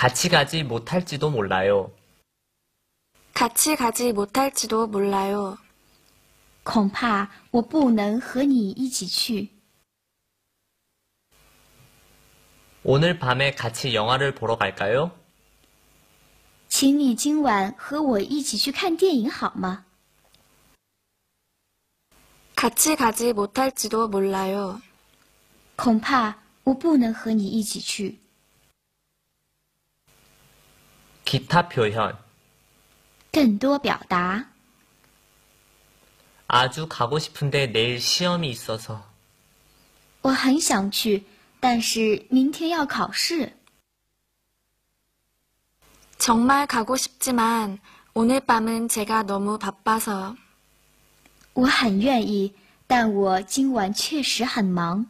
같이 가지 못할지도 몰라요. 같이 가지 못할지도 몰라요. 恐怕我不能和你一起去。 오늘 밤에 같이 영화를 보러 갈까요? 请你今晚和我一起去看电影好吗？ 같이 가지 못할지도 몰라요. 恐怕我不能和你一起去。 기타 표현. 更多表达， 아주 가고 싶은데 내일 시험이 있어서. 我很想去，但是明天要考试。 정말 가고 싶지만 오늘 밤은 제가 너무 바빠서 我很愿意，但我今晚确实很忙。